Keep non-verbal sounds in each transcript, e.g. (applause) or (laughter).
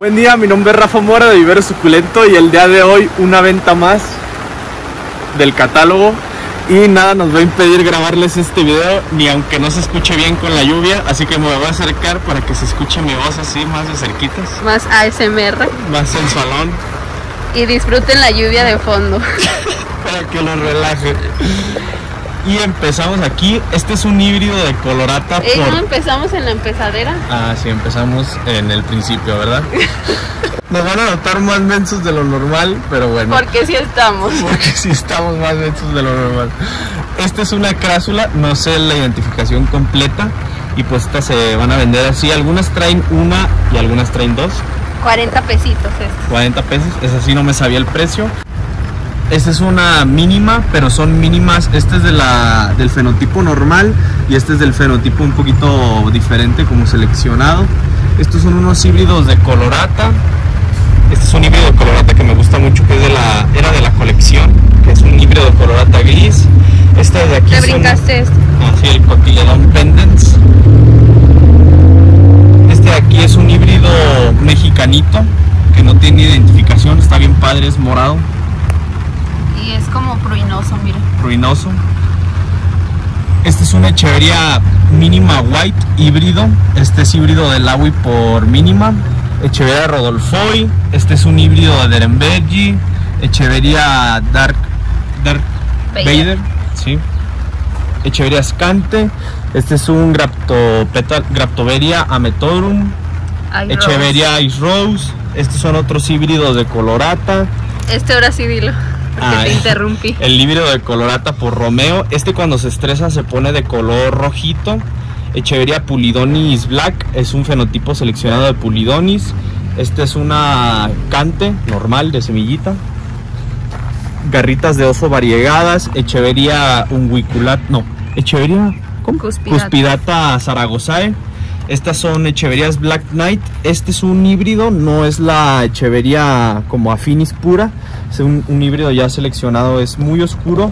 Buen día, mi nombre es Rafa Mora de Vivero Suculento y el día de hoy una venta más del catálogo y nada nos va a impedir grabarles este video ni aunque no se escuche bien con la lluvia, así que me voy a acercar para que se escuche mi voz así más de cerquitas, Más ASMR. más sensualón, Y disfruten la lluvia de fondo. (laughs) para que lo relaje. Y empezamos aquí, este es un híbrido de colorata ¿no por... empezamos en la empezadera? Ah, sí, empezamos en el principio, ¿verdad? (laughs) Nos van a notar más mensos de lo normal, pero bueno. Porque sí estamos. (laughs) Porque sí estamos más lentos de lo normal. Esta es una crásula, no sé la identificación completa. Y pues estas se van a vender así. Algunas traen una y algunas traen dos. 40 pesitos esto. 40 pesos. Es así, no me sabía el precio. Esta es una mínima, pero son mínimas. Este es de la, del fenotipo normal y este es del fenotipo un poquito diferente, como seleccionado. Estos son unos híbridos de colorata. Este es un híbrido de colorata que me gusta mucho, que es de la, era de la colección, que es un híbrido de colorata gris. Este de aquí Te son- brincaste esto. Ah, el Cotyledon Pendants. Este de aquí es un híbrido mexicanito, que no tiene identificación, está bien padre, es morado, Y es como pruinoso, mira. ruinoso. Este es una Echeveria Mínima White híbrido. Este es híbrido de Laui por Mínima. Echeveria Rodolfoi. Este es un híbrido de Derenbergi. Echeveria Dark, Dark Vader. Sí. Echeveria Scante. Este es un Graptopeta- Graptoveria Ametorum. Ay, Echeveria Ice Rose. Estos son otros híbridos de Colorata. Rose. Este ahora sí dilo. (laughs) Ah, te interrumpí. El híbrido de colorata por Romeo. Este cuando se estresa se pone de color rojito. Echeveria pulidonis black. Es un fenotipo seleccionado de pulidonis. Este es una cante normal de semillita. Garritas de oso variegadas. Echeveria unguiculat. No. Echeveria. ¿Cómo? Cuspidata. Cuspidata zaragozae. Estas son Echeverias Black Knight. Este es un híbrido, no es la Echeveria como Afinis pura. Es un, un híbrido ya seleccionado, es muy oscuro.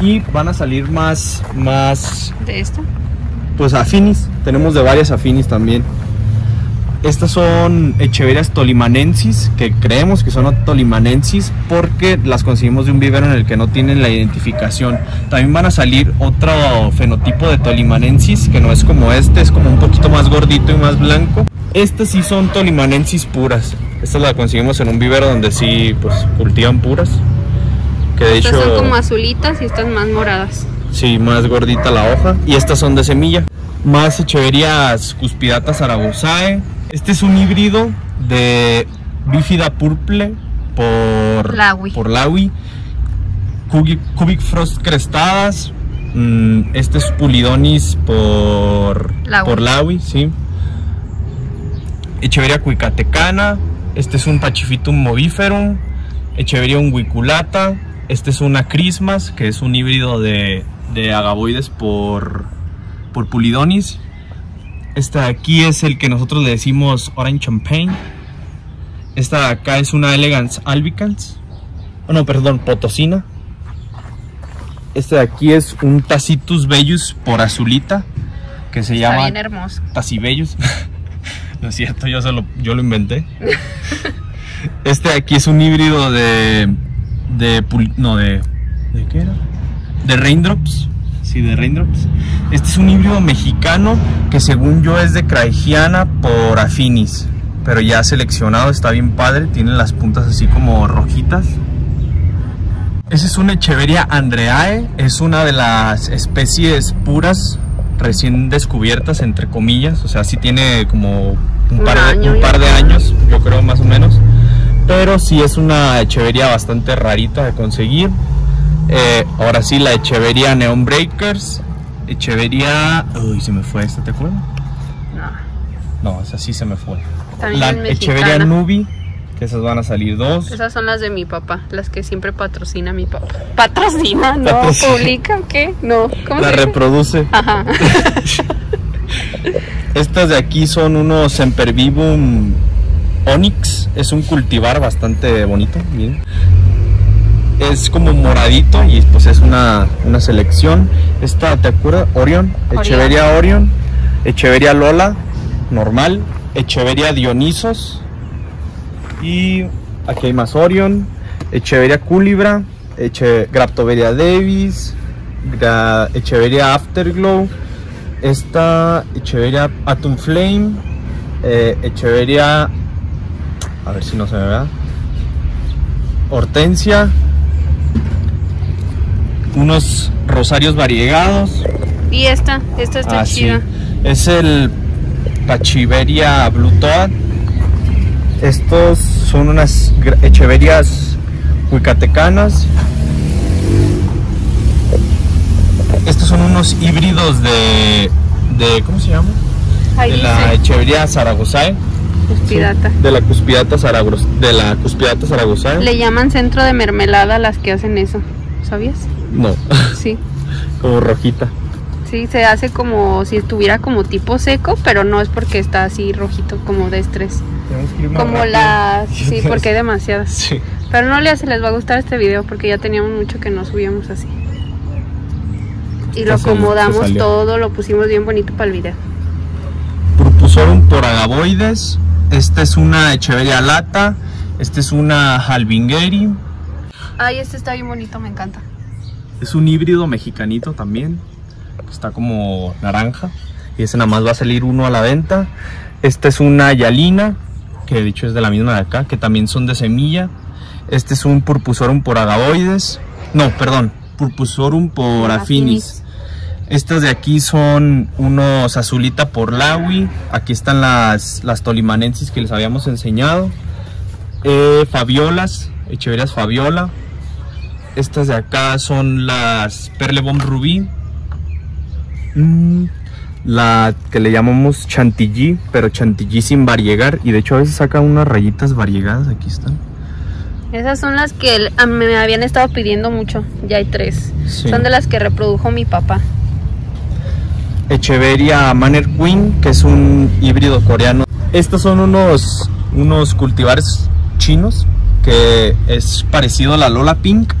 Y van a salir más, más, De esto. pues Afinis. Tenemos de varias Afinis también. Estas son Echeverias tolimanensis, que creemos que son tolimanensis porque las conseguimos de un vivero en el que no tienen la identificación. También van a salir otro fenotipo de tolimanensis, que no es como este, es como un poquito más gordito y más blanco. Estas sí son tolimanensis puras. Estas las conseguimos en un vivero donde sí pues cultivan puras. Que de Estas hecho son como azulitas y estas más moradas. Sí, más gordita la hoja. Y estas son de semilla. Más Echeverias cuspidata zaragozae. Este es un híbrido de bífida purple por Laui. Por Laui. Cubic, Cubic Frost crestadas. Mm, este es Pulidonis por Laui. por Laui, sí. Echeveria cuicatecana. Este es un Pachyphytum moviferum. Echeveria unguiculata. Este es una Christmas, que es un híbrido de, de agavoides por, por Pulidonis. Este de aquí es el que nosotros le decimos Orange Champagne. Esta de acá es una Elegance albicans. Oh, no, perdón, Potosina. Este de aquí es un Tacitus Bellus por azulita, que se Está llama bien hermoso. Tacibellus. (laughs) (laughs) no es cierto, yo, solo, yo lo inventé. Este aquí es un híbrido de. de. no, de. ¿De qué era? De Raindrops. Sí, de Raindrops. Este es un híbrido mexicano que según yo es de Craigiana por Afinis. Pero ya seleccionado, está bien padre. Tiene las puntas así como rojitas. Esa es una Echeveria andreae, es una de las especies puras recién descubiertas, entre comillas. O sea, sí tiene como un, Un par, de, un par años, yo creo más o menos. Pero sí es una Echeveria bastante rarita de conseguir. Eh, ahora sí, la Echeveria Neon Breakers. Echeveria. Uy, se me fue esta, ¿te acuerdas? No. No, esa sí se me fue. También la mexicana. Nubi, que esas van a salir dos. Esas son las de mi papá, las que siempre patrocina mi papá. ¿Patrocina? ¿No? Patrocina. ¿Publica? ¿Qué? No. ¿Cómo La se reproduce. Ajá. (laughs) Estas de aquí son unos Sempervivum Onyx. Es un cultivar bastante bonito. miren. Es como moradito y pues es una, una selección. Esta, ¿te acuerdas? Orion. Echeveria Orion. Echeveria Lola. Normal. Echeveria Dionisos. Y aquí hay más Orion, Echeveria Culibra, Eche, Graptoveria Davis, Gra- Echeveria Afterglow, esta Echeveria Atom Flame, eh, Echeveria, a ver si no se me ve, Hortensia, unos rosarios variegados, Y esta, esta está Ah, sí. chida. Es el Pachiveria Blue Toad. Estos son unas echeverias huicatecanas. Estos son unos híbridos de, de ¿cómo se llama? Ahí de la dice, Echeveria Zaragozae. cuspidata. De la Cuspidata Zaragos, de la Cuspidata Zaragozae. Le llaman centro de mermelada a las que hacen eso. ¿Sabías? No, Sí. (laughs) como rojita. Sí, se hace como si estuviera como tipo seco, pero no es porque está así rojito como de estrés. Tenemos que ir más Como rápido. la... (laughs) Sí, porque hay demasiadas. Sí. Pero no le hace, les va a gustar este video porque ya teníamos mucho que no subíamos así. Y lo acomodamos todo, lo pusimos bien bonito para el video. Purpusorum por agavoides. Esta es una Echeveria lata. Esta es una Halvingeri. Ay, este está bien bonito, me encanta. Es un híbrido mexicanito también. Está como naranja. Y ese nada más va a salir uno a la venta. Esta es una Yalina, que de hecho es de la misma de acá, que también son de semilla. Este es un Purpusorum por agavoides. No, perdón. Purpusorum por afinis. Estas de aquí son unos azulita por lawi. Aquí están las, las tolimanensis que les habíamos enseñado. Eh, fabiolas, echeverias fabiola. Estas de acá son las Perlebon Rubí. Mm, la que le llamamos chantilly, pero chantilly sin variegar. Y de hecho a veces saca unas rayitas variegadas. Aquí están. Esas son las que me habían estado pidiendo mucho. Ya hay tres. Sí. Son de las que reprodujo mi papá. Echeveria Manner Queen, que es un híbrido coreano. Estos son unos, unos cultivares chinos, que es parecido a la Lola Pink,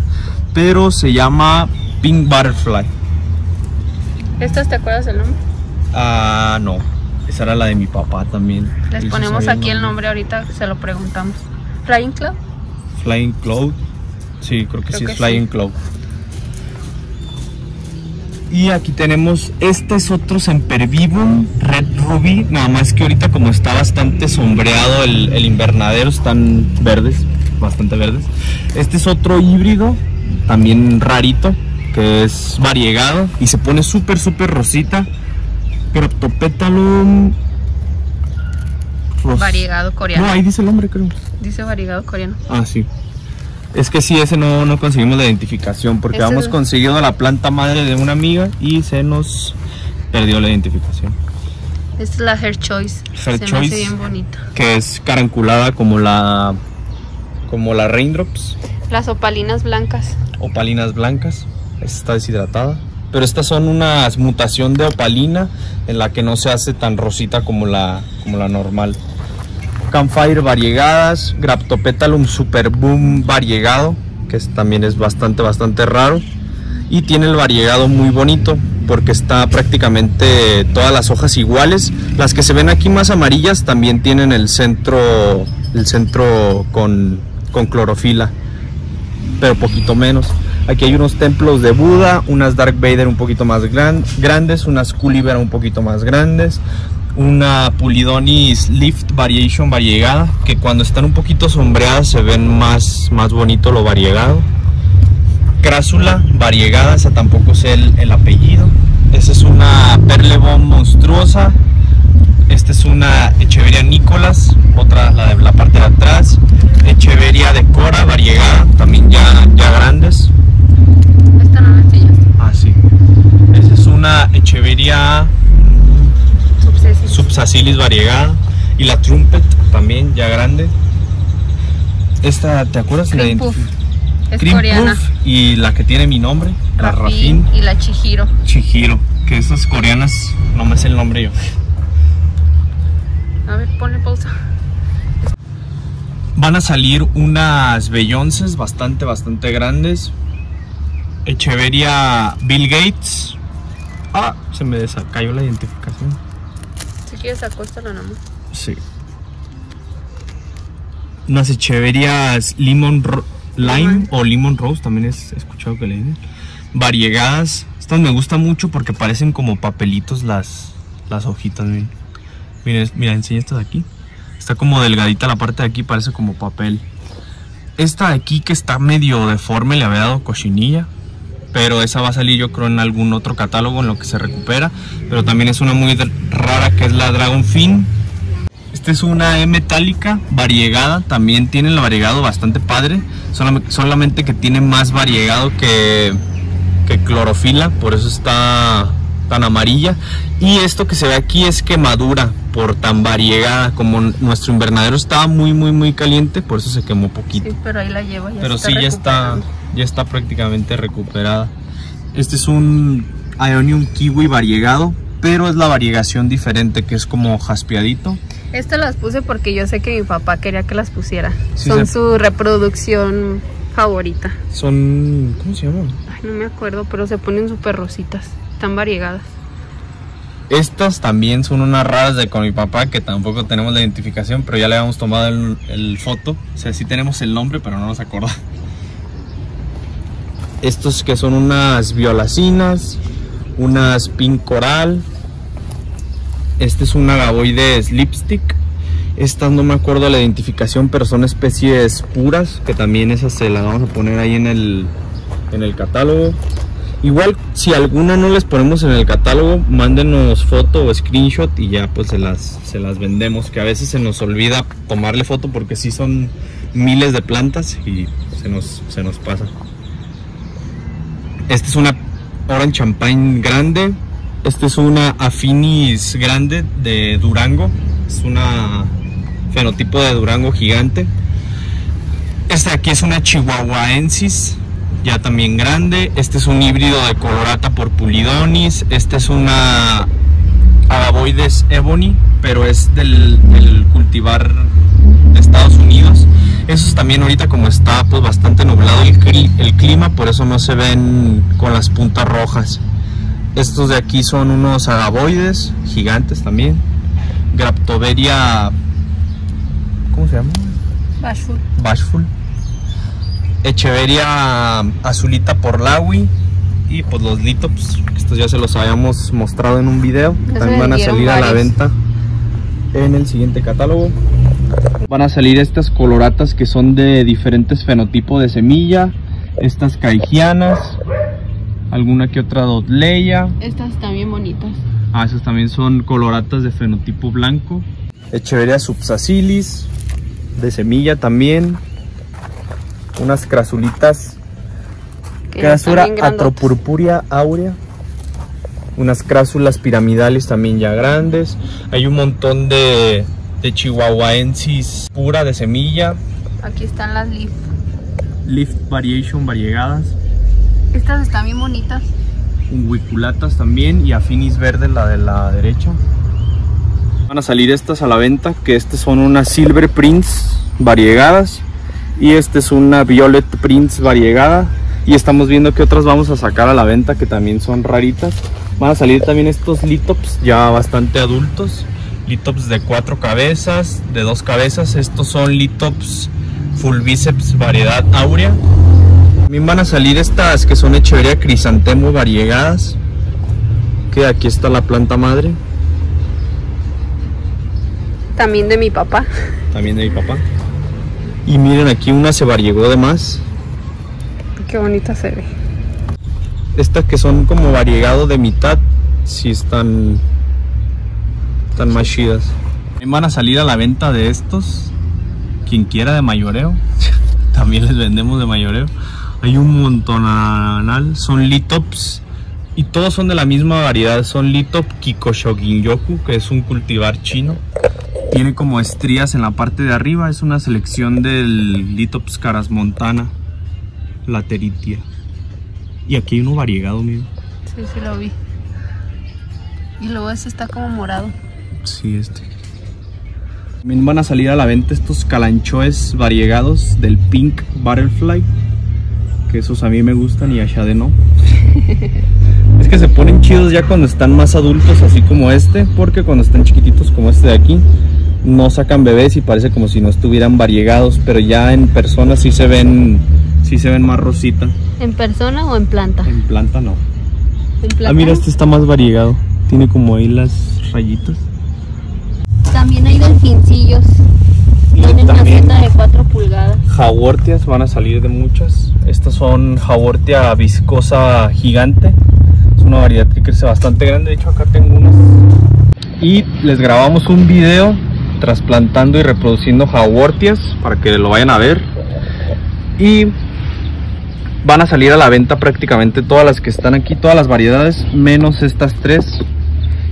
pero se llama Pink Butterfly. ¿Estas te acuerdas del nombre? Ah, no, esa era la de mi papá también. Les ponemos aquí el nombre ahorita, se lo preguntamos. Flying Club. Flying Cloud. Sí, creo que Creo sí que es Flying sí. Cloud. Y aquí tenemos, este es otro Sempervivum Red Ruby, nada más que ahorita como está bastante sombreado el, el invernadero, están verdes, bastante verdes. Este es otro híbrido, también rarito, que es variegado y se pone súper, súper rosita. Cryptopetalum... ros- Variegado coreano. No, ahí dice el nombre creo. Dice variegado coreano. Ah, sí. Es que sí, ese no, no conseguimos la identificación porque habíamos es- conseguido la planta madre de una amiga y se nos perdió la identificación. Esta es la Hair Choice. Hair se me Choice. hace bien bonita. Que es caranculada como la como la Raindrops, Las opalinas blancas. opalinas blancas. Está deshidratada. Pero estas son una mutación de opalina en la que no se hace tan rosita como la, como la normal. Campfire variegadas, Graptopetalum super boom variegado, que es- también es bastante, bastante raro. Y tiene el variegado muy bonito porque está prácticamente todas las hojas iguales. Las que se ven aquí más amarillas también tienen el centro, el centro con, con clorofila, pero poquito menos. Aquí hay unos templos de Buda, unas Dark Vader un poquito más gran- grandes, unas Culibera un poquito más grandes, una Pulidonis Lift Variation variegada, que cuando están un poquito sombreadas se ven más, más bonito lo variegado. Crásula variegada, esa tampoco sé el, el apellido. Esa es una Perlebon monstruosa. Esta es una Echeveria Nicolas, otra la de la parte de atrás. Echeveria de Cora variegada, también ya, ya grandes. Esta no la enseñaste. Ah, sí. Esa es una Echeveria. Subsacilis variegada. Y la Trumpet también ya grande. Esta, ¿te acuerdas? La Cream Puff. identifi- Es Cream coreana. Puff y la que tiene mi nombre, la Rafin Rafin y la Chihiro. Chihiro. Que estas coreanas, no me sé el nombre yo. A ver, ponle pausa. Van a salir unas Bellonces bastante, bastante grandes. Echeveria Bill Gates. Ah, se me cayó la identificación. Si quieres, acuéstalo nomás. Sí. Unas echeverias limon ro- lime o lemon rose, también es- he escuchado que le dicen. Variegadas. Estas me gustan mucho porque parecen como papelitos las, las hojitas. Miren. Miren, mira, enseña esta de aquí. Está como delgadita la parte de aquí, parece como papel. Esta de aquí que está medio deforme le había dado cochinilla. Pero esa va a salir yo creo en algún otro catálogo en lo que se recupera. Pero también es una muy rara que es la Dragon Fin. Esta es una E metálica variegada. También tiene el variegado bastante padre. solam- Solamente que tiene más variegado que, que clorofila. Por eso está tan amarilla. Y esto que se ve aquí es quemadura por tan variegada. Como nuestro invernadero estaba muy, muy, muy caliente. Por eso se quemó poquito. Sí, pero ahí la llevo. Ya Pero sí, ya está, ya está prácticamente recuperada. Este es un Ionium Kiwi variegado, pero es la variegación diferente, que es como jaspeadito. Estas las puse porque yo sé que mi papá quería que las pusiera. Sí, Son se- su reproducción favorita. Son, ¿cómo se llaman? Ay, no me acuerdo, pero se ponen súper rositas. Están variegadas. Estas también son unas raras de con mi papá, que tampoco tenemos la identificación, pero ya le habíamos tomado el, foto. O sea, sí tenemos el nombre, pero no nos acordamos. Estos que son unas violacinas, unas pink coral. Este es un agavoides lipstick. Estas no me acuerdo la identificación, pero son especies puras, que también esas se las vamos a poner ahí en el, en el catálogo. Igual, si alguna no les ponemos en el catálogo, mándenos foto o screenshot y ya pues se las, se las vendemos. Que a veces se nos olvida tomarle foto porque sí son miles de plantas y se nos, se nos pasa. Esta es una Orange Champagne grande. Esta es una Affinis grande de Durango. Es una fenotipo de Durango gigante. Esta aquí es una Chihuahuaensis, ya también grande. Este es un híbrido de Colorata por Pulidonis. Este es una Agavoides Ebony, pero es del, del cultivar de Estados Unidos. Esos también ahorita como está pues bastante nublado el, cli- el clima, por eso no se ven con las puntas rojas. Estos de aquí son unos agavoides gigantes también. Graptoveria, ¿cómo se llama? Bashful. Bashful. Echeveria azulita por Lawi. Y pues los litops, estos ya se los habíamos mostrado en un video. También van a salir a la venta en el siguiente catálogo. Van a salir estas coloratas que son de diferentes fenotipos de semilla. Estas caigianas. Alguna que otra dotleya. Estas bien bonitas. Ah, esas también son coloratas de fenotipo blanco. Echeveria subsacilis, de semilla también. Unas crasulitas, grandotas. atropurpurea áurea. Unas crásulas piramidales también ya grandes. Hay un montón de, de chihuahuaensis pura de semilla. Aquí están las leaf. Leaf variation variegadas. Estas están bien bonitas. Huiculatas también y afinis verde la de la derecha. Van a salir estas a la venta, que estas son unas Silver Prince variegadas y esta es una Violet Prince variegada y estamos viendo que otras vamos a sacar a la venta que también son raritas. Van a salir también estos litops ya bastante adultos, litops de cuatro cabezas, de dos cabezas, estos son litops full bíceps variedad áurea. También van a salir estas que son Echeveria crisantemo variegadas. Que aquí está la planta madre, También de mi papá. también de mi papá. Y miren, aquí una se variegó de más. Qué bonita se ve. Estas que son como variegado de mitad, sí están, están más chidas. También van a salir a la venta de estos. Quien quiera de mayoreo. (laughs) También les vendemos de mayoreo. Hay un montonal. Son litops. Y todos son de la misma variedad. Son litop Kikoshoginyoku, que es un cultivar chino. Tiene como estrías en la parte de arriba. Es una selección del Litops carasmontana. Lateritia. Y aquí hay uno variegado, mío. Sí, sí lo vi. Y luego ese está como morado. Sí, este. También van a salir a la venta estos calanchoes variegados del Pink Butterfly. Que esos a mí me gustan y a Shade no. (laughs) es que se ponen chidos ya cuando están más adultos, así como este. Porque cuando están chiquititos, como este de aquí, no sacan bebés y parece como si no estuvieran variegados, pero ya en persona sí se ven, sí se ven más rosita. ¿En persona o en planta? En planta no. En planta. Ah, mira, este está más variegado. Tiene como ahí las rayitas. También hay delfincillos. Y Tienen también maceta de 4 pulgadas. jaguartias van a salir de muchas. Estas son jaguartia viscosa gigante. Es una variedad que crece bastante grande. De hecho, acá tengo unas. Y les grabamos un video trasplantando y reproduciendo jaguartias para que lo vayan a ver. Y van a salir a la venta prácticamente todas las que están aquí, todas las variedades, menos estas tres,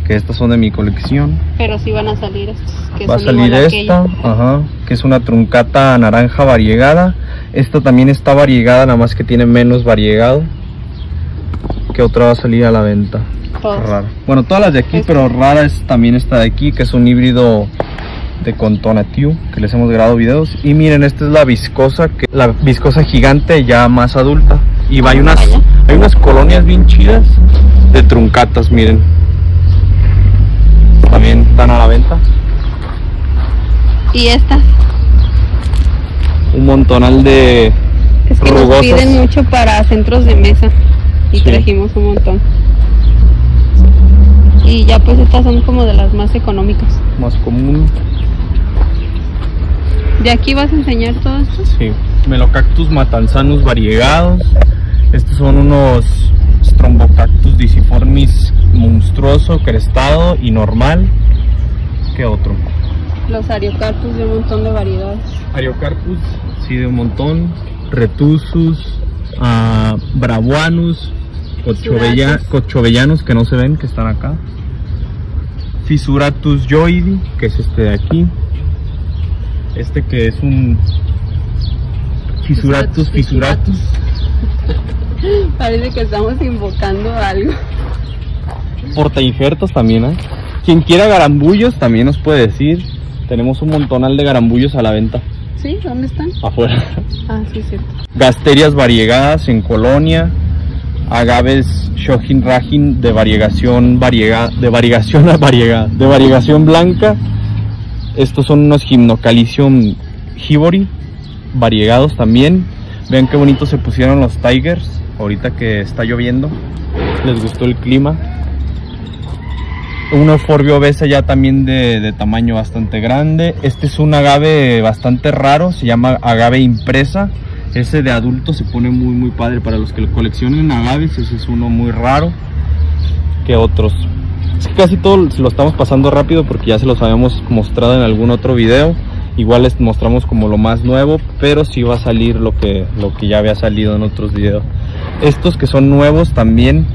que estas son de mi colección. Pero sí van a salir estos. Que Va a salir esta, ajá, que es una truncata naranja variegada. Esta también está variegada, nada más que tiene menos variegado. Que otra va a salir a la venta. Rara. Bueno, todas las de aquí, pero rara es también esta de aquí, que es un híbrido de Contonatiu, que les hemos grabado videos. Y miren, esta es la viscosa, que la viscosa gigante ya más adulta. Y hay unas, hay unas colonias bien chidas de truncatas, miren. También están a la venta. Y estas. Un montonal de Es que nos rugosas. piden mucho para centros de mesa. Y Sí. trajimos un montón. Y ya pues estas son como de las más económicas. más común. ¿De aquí vas a enseñar todo esto? Sí. Melocactus matanzanus variegados. Estos son unos Strombocactus diciformis monstruoso, crestado y normal. ¿Qué otro? Los ariocarpus de un montón de variedades. Ariocarpus, sí, de un montón. Retusus, ah, Bravuanus. Cochovellanos que no se ven, que están acá. Fisuratus joidi, que es este de aquí. Este que es un Fisuratus Fisuratus. (laughs) Parece que estamos invocando algo. Portainjertos también, ¿eh? Quien quiera garambullos también nos puede decir. Tenemos un montonal de garambullos a la venta ¿Sí? ¿Dónde están? afuera. Ah, sí, cierto. Gasterias variegadas en colonia, agaves shohin rajin de variegación variega, de variegación a variegada, de variegación blanca. Estos son unos Gymnocalicium hibori variegados también. Vean qué bonitos se pusieron los tigers ahorita que está lloviendo. Les gustó el clima. Un Euphorbia obesa ya también de, tamaño bastante grande. Este es un agave bastante raro, se llama agave impresa. Ese de adulto se pone muy muy padre para los que coleccionen agaves, ese es uno muy raro que otros. Casi todo lo estamos pasando rápido porque ya se los habíamos mostrado en algún otro video. Igual les mostramos como lo más nuevo, pero sí va a salir lo que, lo que ya había salido en otros videos. Estos que son nuevos también,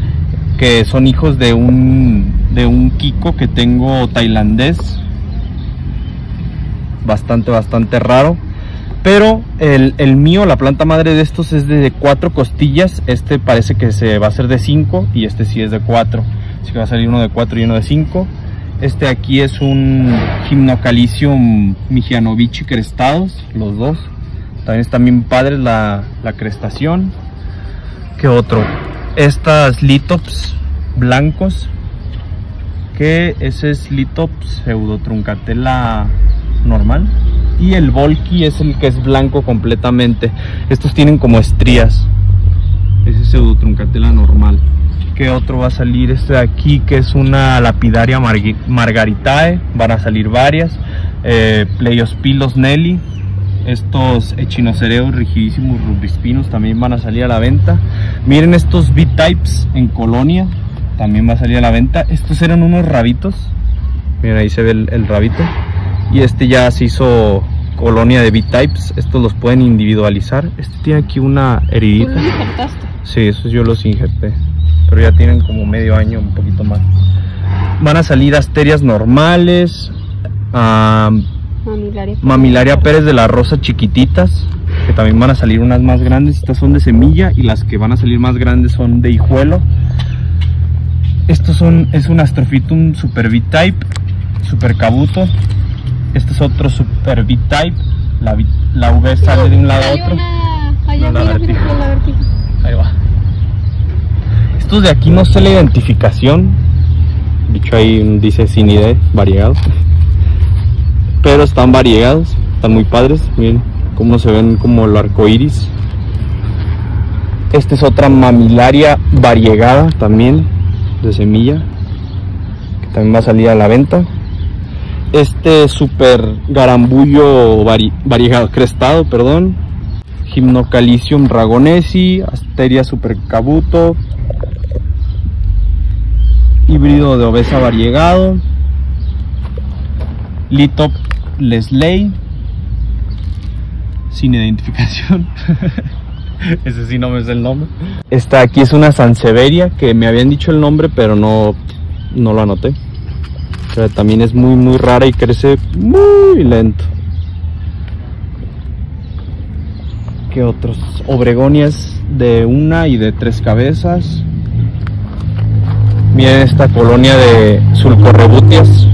que son hijos de un, de un Kiko que tengo tailandés. Bastante, bastante raro. Pero el, el mío, la planta madre de estos es de cuatro costillas. Este parece que se va a hacer de cinco y este sí es de cuatro. Así que va a salir uno de cuatro y uno de cinco. Este aquí es un Gymnocalicium migianovici crestados, los dos. También están bien padres la, la crestación. ¿Qué otro? Estas litops blancos. Que ese es litops pseudotruncatela normal. Y el volky es el que es blanco completamente. Estos tienen como estrías. Ese es pseudotruncatela normal. ¿Qué otro va a salir? Este de aquí que es una lapidaria margaritae. Van a salir varias. Eh, Pleiospilos nelly. Estos echinocereos rigidísimos rubrispinos también van a salir a la venta. Miren estos B-types en colonia. También va a salir a la venta. Estos eran unos rabitos. Miren ahí se ve el, el rabito. Y este ya se hizo colonia de B-types. Estos los pueden individualizar. Este tiene aquí una ¿Tú heridita. Sí, esos yo los injerté. Pero ya tienen como medio año, un poquito más. Van a salir asterias normales. ah, Mamilaria. Mamilaria Pérez de la Rosa chiquititas, que también van a salir unas más grandes. Estas son de semilla y las que van a salir más grandes son de hijuelo. Estos son, es un Astrophytum Super B-Type, Super Cabuto. Este es otro Super B-Type. La, la V sale de un lado a otro. una... Allá, No, la mira, mira, vertical. la vertical. Ahí va. Estos de aquí no sé la identificación. Dicho ahí dice sin idea, variegado. pero están variegados, están muy padres. Miren cómo se ven como el arco iris. Esta es otra mamilaria variegada también de semilla, que también va a salir a la venta. Este super garambullo vari- variegado, crestado, perdón. Gymnocalicium ragonesi, Asteria supercabuto, híbrido de obesa variegado, Litop Lesley, sin identificación. (laughs) Ese sí no me sé el nombre. Esta aquí es una Sanseveria que me habían dicho el nombre, pero no, no lo anoté. Pero también es muy, muy rara y crece muy lento. ¿Qué otros? Obregonias de una y de tres cabezas. Miren esta colonia de sulcorrebutias.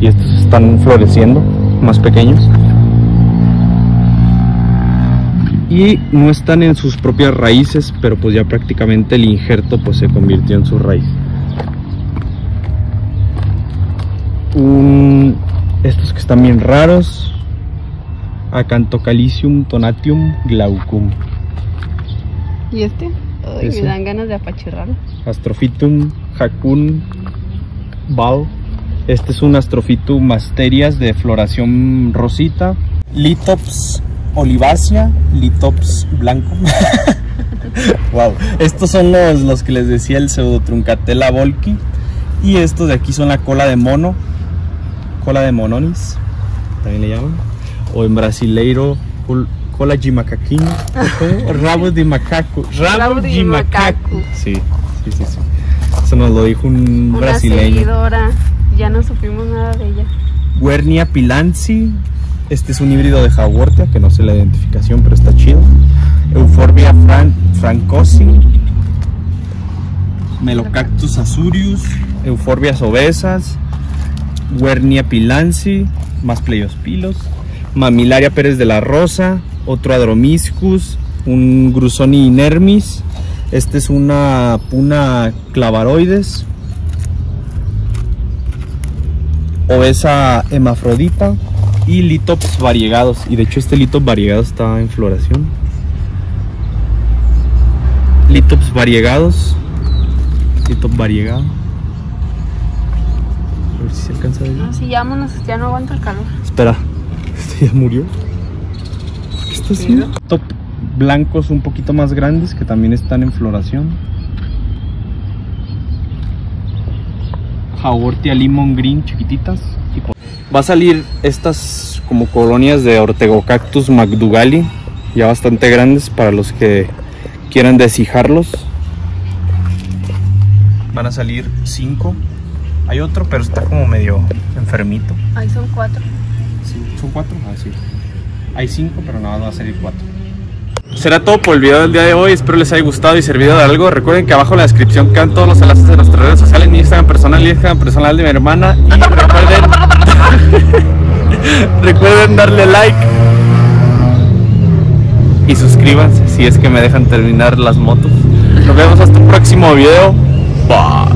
Y estos están floreciendo, más pequeños. Y no están en sus propias raíces, pero pues ya prácticamente el injerto pues se convirtió en su raíz. Un- estos que están bien raros. Acantocalicium tonatium glaucum. ¿Y este? Ese. me dan ganas de apachurrarlo. Astrophytum jacun bal. Este es un Astrophytum asterias de floración rosita. Litops olivácea, Litops blanco. (laughs) wow. Estos son los, los que les decía el pseudotruncatella volki. Y estos de aquí son la cola de mono. Cola de mononis. También le llaman. O en brasileiro, cola de macaquinho. Rabo de macaco. Rabo, Rabo de de macaco. macaco. Sí, sí, sí, sí. Eso nos lo dijo un Una brasileño. seguidora. Ya no supimos nada de ella. Guernia pilanzi. Este es un híbrido de jaguartia, que no sé la identificación, pero está chido. Euphorbia fran francosi. Melocactus azurius. Euforbias obesas. Guernia pilanzi. Más pleiospilos. Mamilaria pérez de la rosa. Otro adromiscus. Un grusoni inermis. Este es una puna clavaroides. obesa hemafrodita y litops variegados. Y de hecho este litops variegado está en floración. Litops variegados. Litop variegado. A ver si se alcanza a ver. No, sí, vámonos, ya no aguanto el calor. Espera, (laughs) este ya murió. Top blancos un poquito más grandes que también están en floración. Jaguartia lemon green chiquititas. Va a salir estas como colonias de Ortegocactus macdugali, ya bastante grandes para los que quieran deshijarlos. Van a salir cinco. Hay otro, pero está como medio enfermito. Ahí son cuatro. Sí, ¿Son cuatro? Ah, sí. Hay cinco, pero nada, va a salir cuatro. Será todo por el video del día de hoy. Espero les haya gustado y servido de algo. Recuerden que abajo en la descripción quedan todos los enlaces de nuestras redes sociales: mi Instagram personal y Instagram personal de mi hermana. Y recuerden, (laughs) recuerden darle like y suscríbanse si es que me dejan terminar las motos. Nos vemos hasta un próximo video. Bye.